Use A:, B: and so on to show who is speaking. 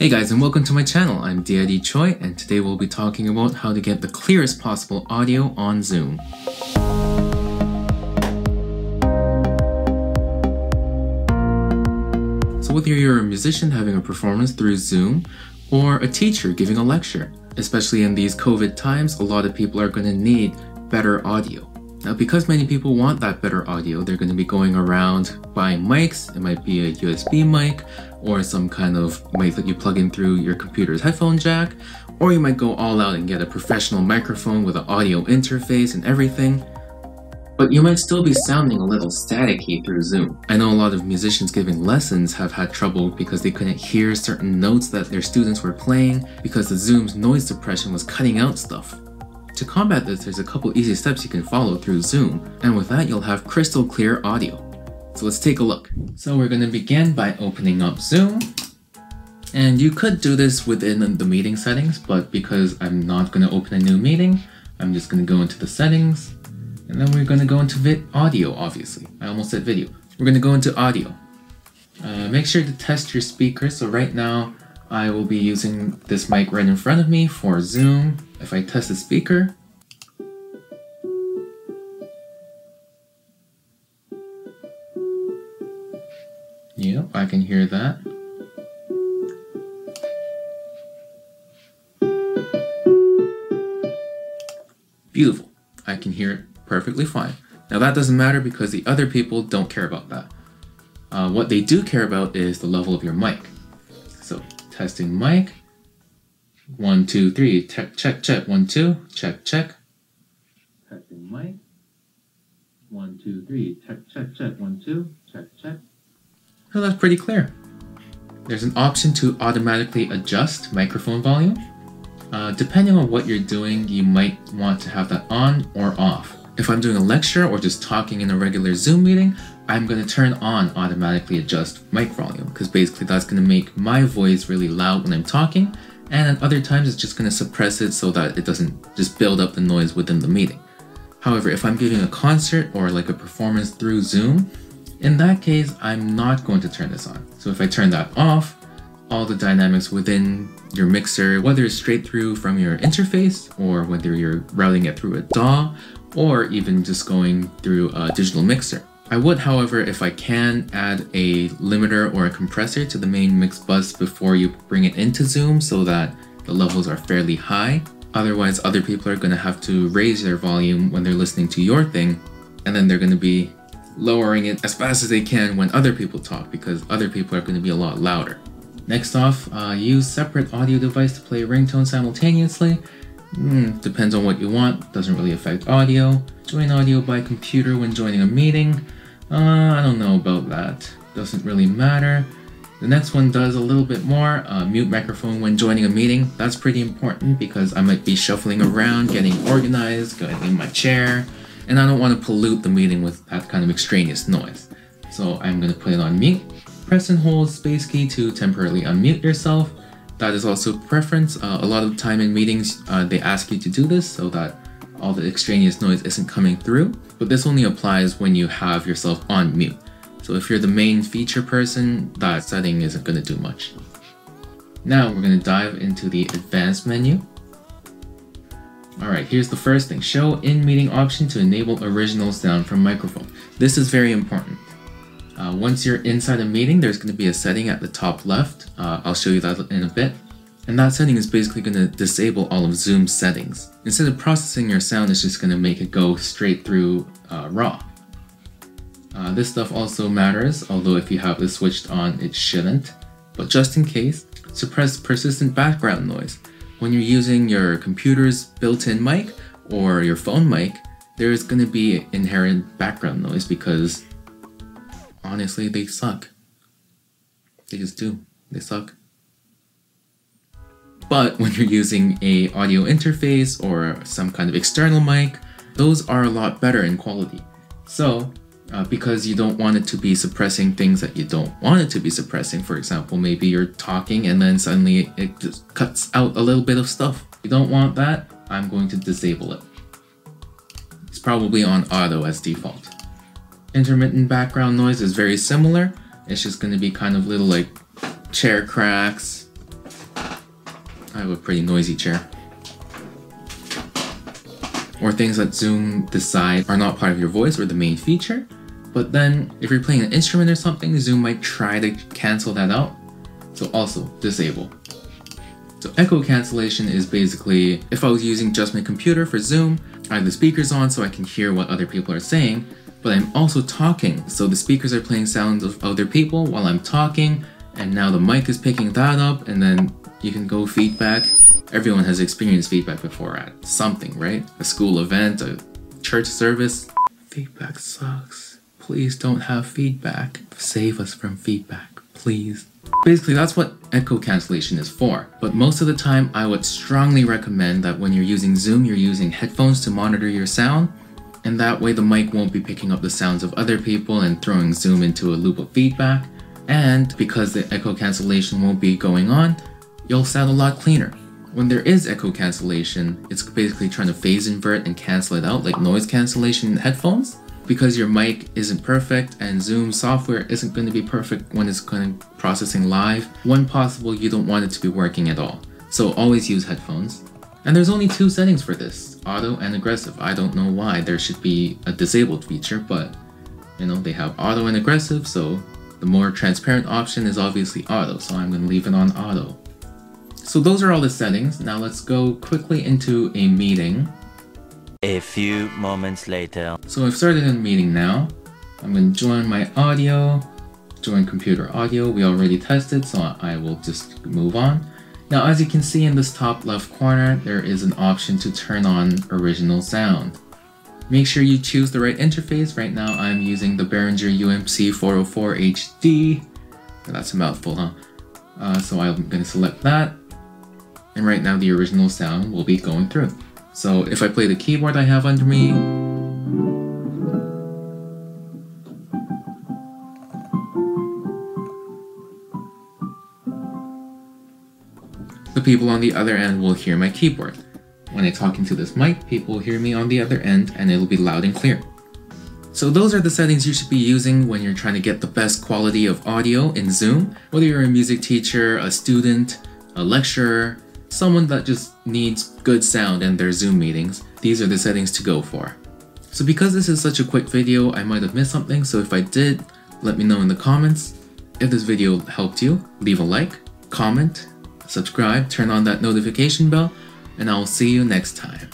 A: Hey guys and welcome to my channel, I'm DID Choi and today we'll be talking about how to get the clearest possible audio on Zoom. So whether you're a musician having a performance through Zoom or a teacher giving a lecture, especially in these COVID times, a lot of people are going to need better audio. Now, because many people want that better audio, they're going to be going around buying mics. It might be a USB mic or some kind of mic that you plug in through your computer's headphone jack, or you might go all out and get a professional microphone with an audio interface and everything. But you might still be sounding a little staticky through Zoom. I know a lot of musicians giving lessons have had trouble because they couldn't hear certain notes that their students were playing because the Zoom's noise suppression was cutting out stuff. To combat this, there's a couple easy steps you can follow through Zoom, and with that you'll have crystal clear audio. So let's take a look. So we're going to begin by opening up Zoom. And you could do this within the meeting settings, but because I'm not going to open a new meeting, I'm just going to go into the settings, and then we're going to go into vid audio, obviously. I almost said video. We're going to go into audio. Uh, make sure to test your speakers. So right now, I will be using this mic right in front of me for Zoom. If I test the speaker, Yep, I can hear that. Beautiful. I can hear it perfectly fine. Now that doesn't matter because the other people don't care about that. Uh, what they do care about is the level of your mic. So Testing mic. One, two, three. Check, check, check. One, two. Check, check. Testing mic. One, two, three. Check, check, check. One, two. Check, check. So that's pretty clear. There's an option to automatically adjust microphone volume. Uh, depending on what you're doing, you might want to have that on or off. If I'm doing a lecture or just talking in a regular Zoom meeting, I'm going to turn on automatically adjust mic volume because basically that's going to make my voice really loud when I'm talking and at other times it's just going to suppress it so that it doesn't just build up the noise within the meeting. However, if I'm giving a concert or like a performance through Zoom, in that case, I'm not going to turn this on. So if I turn that off, all the dynamics within your mixer, whether it's straight through from your interface or whether you're routing it through a DAW or even just going through a digital mixer, I would, however, if I can, add a limiter or a compressor to the main mix bus before you bring it into Zoom so that the levels are fairly high. Otherwise, other people are going to have to raise their volume when they're listening to your thing, and then they're going to be lowering it as fast as they can when other people talk because other people are going to be a lot louder. Next off, uh, use separate audio device to play ringtone simultaneously. Mm, depends on what you want, doesn't really affect audio. Join audio by computer when joining a meeting. Uh, I don't know about that. Doesn't really matter. The next one does a little bit more. Uh, mute microphone when joining a meeting. That's pretty important because I might be shuffling around, getting organized, getting in my chair, and I don't want to pollute the meeting with that kind of extraneous noise. So I'm going to put it on mute. Press and hold space key to temporarily unmute yourself. That is also preference. Uh, a lot of time in meetings, uh, they ask you to do this so that all the extraneous noise isn't coming through, but this only applies when you have yourself on mute. So if you're the main feature person, that setting isn't going to do much. Now we're going to dive into the advanced menu. Alright, here's the first thing. Show in-meeting option to enable original sound from microphone. This is very important. Uh, once you're inside a meeting, there's going to be a setting at the top left. Uh, I'll show you that in a bit. And that setting is basically going to disable all of Zoom's settings. Instead of processing your sound, it's just going to make it go straight through uh, RAW. Uh, this stuff also matters, although if you have this switched on, it shouldn't. But just in case, suppress persistent background noise. When you're using your computer's built-in mic or your phone mic, there's going to be inherent background noise because honestly, they suck. They just do. They suck. But when you're using a audio interface or some kind of external mic, those are a lot better in quality. So, uh, because you don't want it to be suppressing things that you don't want it to be suppressing, for example, maybe you're talking and then suddenly it just cuts out a little bit of stuff. You don't want that, I'm going to disable it. It's probably on auto as default. Intermittent background noise is very similar. It's just going to be kind of little like chair cracks, I have a pretty noisy chair. Or things that Zoom decide are not part of your voice or the main feature. But then if you're playing an instrument or something, Zoom might try to cancel that out. So also disable. So echo cancellation is basically if I was using just my computer for Zoom, I have the speakers on so I can hear what other people are saying, but I'm also talking. So the speakers are playing sounds of other people while I'm talking, and now the mic is picking that up, and then you can go feedback. Everyone has experienced feedback before at something, right? A school event, a church service. Feedback sucks. Please don't have feedback. Save us from feedback, please. Basically, that's what echo cancellation is for. But most of the time, I would strongly recommend that when you're using Zoom, you're using headphones to monitor your sound. And that way the mic won't be picking up the sounds of other people and throwing Zoom into a loop of feedback. And because the echo cancellation won't be going on, you'll sound a lot cleaner. When there is echo cancellation, it's basically trying to phase invert and cancel it out like noise cancellation in headphones. Because your mic isn't perfect and Zoom software isn't going to be perfect when it's going processing live, when possible you don't want it to be working at all. So always use headphones. And there's only two settings for this, auto and aggressive. I don't know why there should be a disabled feature, but you know, they have auto and aggressive, so the more transparent option is obviously auto, so I'm going to leave it on auto. So those are all the settings. Now let's go quickly into a meeting.
B: A few moments later.
A: So I've started a meeting now. I'm going to join my audio, join computer audio. We already tested, so I will just move on. Now as you can see in this top left corner, there is an option to turn on original sound. Make sure you choose the right interface. Right now I'm using the Behringer UMC 404 HD. That's a mouthful, huh? Uh, so I'm going to select that. And right now the original sound will be going through. So if I play the keyboard I have under me, the people on the other end will hear my keyboard. When I talk into this mic, people will hear me on the other end and it'll be loud and clear. So those are the settings you should be using when you're trying to get the best quality of audio in Zoom. Whether you're a music teacher, a student, a lecturer, someone that just needs good sound in their Zoom meetings, these are the settings to go for. So because this is such a quick video, I might have missed something, so if I did, let me know in the comments. If this video helped you, leave a like, comment, subscribe, turn on that notification bell, and I'll see you next time.